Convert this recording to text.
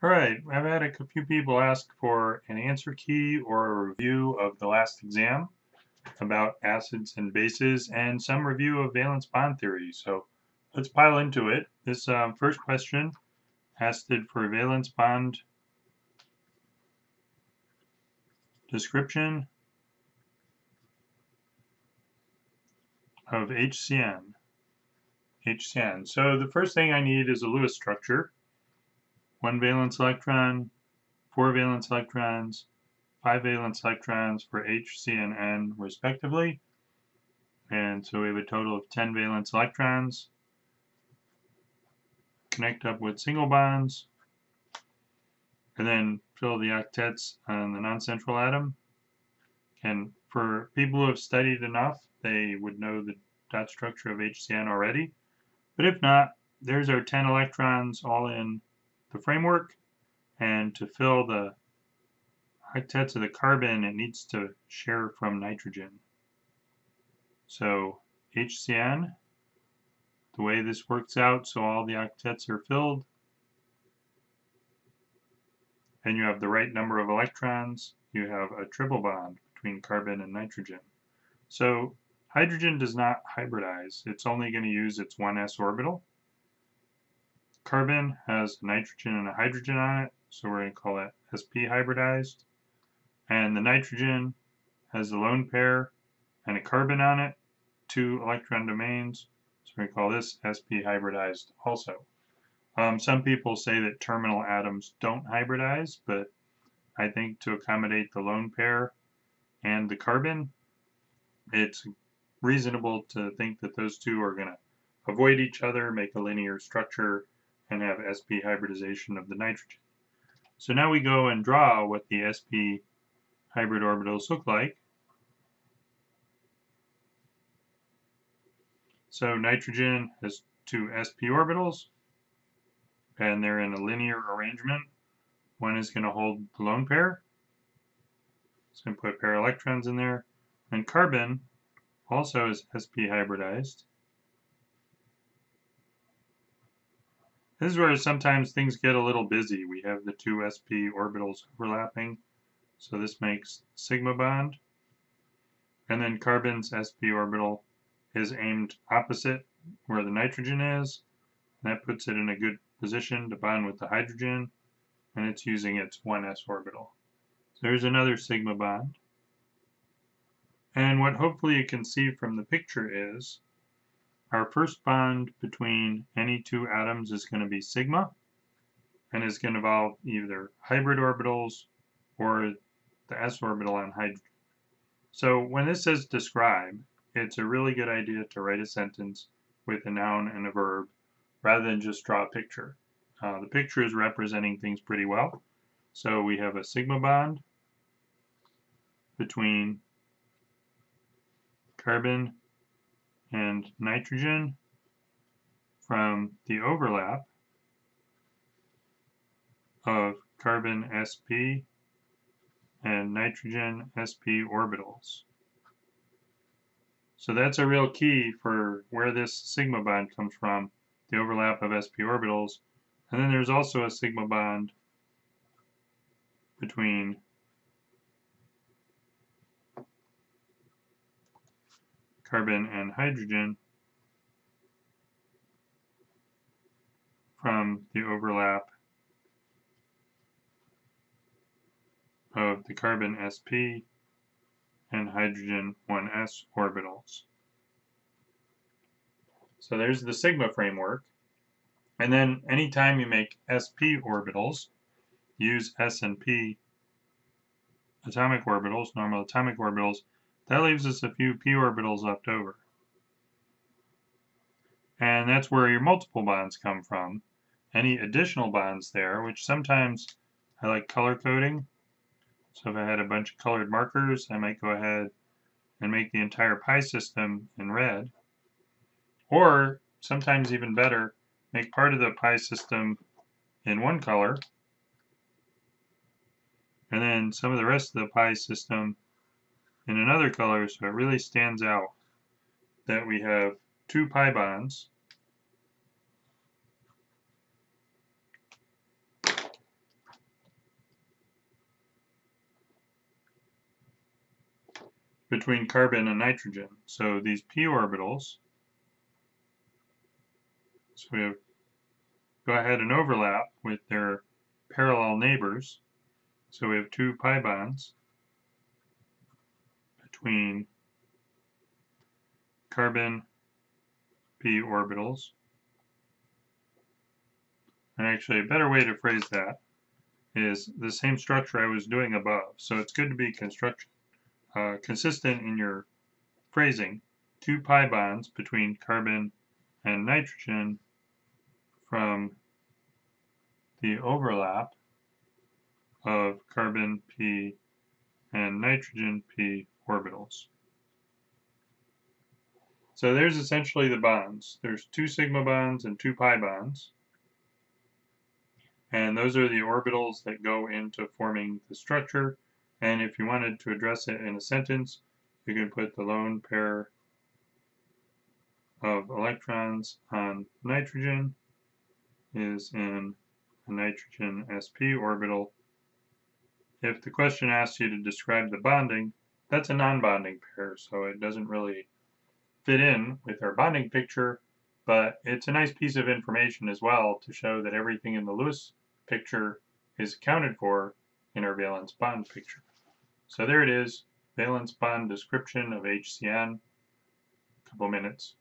All right, I've had a few people ask for an answer key or a review of the last exam about acids and bases and some review of valence bond theory. So let's pile into it. This um, first question asked for valence bond description of HCN. HCN. So the first thing I need is a Lewis structure one valence electron, four valence electrons, five valence electrons for H, C, and N respectively. And so we have a total of 10 valence electrons. Connect up with single bonds. And then fill the octets on the non-central atom. And for people who have studied enough, they would know the dot structure of HCN already. But if not, there's our 10 electrons all in the framework and to fill the octets of the carbon it needs to share from nitrogen. So HCN, the way this works out so all the octets are filled and you have the right number of electrons, you have a triple bond between carbon and nitrogen. So hydrogen does not hybridize, it's only going to use its 1s orbital carbon has nitrogen and a hydrogen on it, so we're going to call that sp hybridized. And the nitrogen has a lone pair and a carbon on it, two electron domains, so we call this sp hybridized also. Um, some people say that terminal atoms don't hybridize, but I think to accommodate the lone pair and the carbon, it's reasonable to think that those two are going to avoid each other, make a linear structure, and have sp hybridization of the nitrogen. So now we go and draw what the sp hybrid orbitals look like. So nitrogen has two sp orbitals, and they're in a linear arrangement. One is going to hold the lone pair. So put a pair of electrons in there. And carbon also is sp hybridized. This is where sometimes things get a little busy. We have the two sp orbitals overlapping, so this makes sigma bond. And then carbon's sp orbital is aimed opposite where the nitrogen is. That puts it in a good position to bond with the hydrogen, and it's using its 1s orbital. So there's another sigma bond. And what hopefully you can see from the picture is our first bond between any two atoms is going to be sigma and is going to involve either hybrid orbitals or the s orbital on hydrogen. So when this says describe, it's a really good idea to write a sentence with a noun and a verb rather than just draw a picture. Uh, the picture is representing things pretty well. So we have a sigma bond between carbon and nitrogen from the overlap of carbon sp and nitrogen sp orbitals. So that's a real key for where this sigma bond comes from, the overlap of sp orbitals. And then there's also a sigma bond between carbon and hydrogen from the overlap of the carbon sp and hydrogen 1s orbitals. So there's the sigma framework. And then anytime you make sp orbitals, use s and p atomic orbitals, normal atomic orbitals, that leaves us a few p orbitals left over. And that's where your multiple bonds come from. Any additional bonds there, which sometimes I like color coding. So if I had a bunch of colored markers, I might go ahead and make the entire pi system in red. Or, sometimes even better, make part of the pi system in one color, and then some of the rest of the pi system in another color so it really stands out that we have two pi bonds between carbon and nitrogen. So these p orbitals, so we have go ahead and overlap with their parallel neighbors. So we have two pi bonds between carbon p orbitals. And actually a better way to phrase that is the same structure I was doing above. So it's good to be uh, consistent in your phrasing. Two pi bonds between carbon and nitrogen from the overlap of carbon p and nitrogen p orbitals. So there's essentially the bonds. There's two sigma bonds and two pi bonds. And those are the orbitals that go into forming the structure. And if you wanted to address it in a sentence, you can put the lone pair of electrons on nitrogen is in a nitrogen sp orbital. If the question asks you to describe the bonding, that's a non-bonding pair, so it doesn't really fit in with our bonding picture, but it's a nice piece of information as well to show that everything in the Lewis picture is accounted for in our valence bond picture. So there it is, valence bond description of HCN, a couple minutes.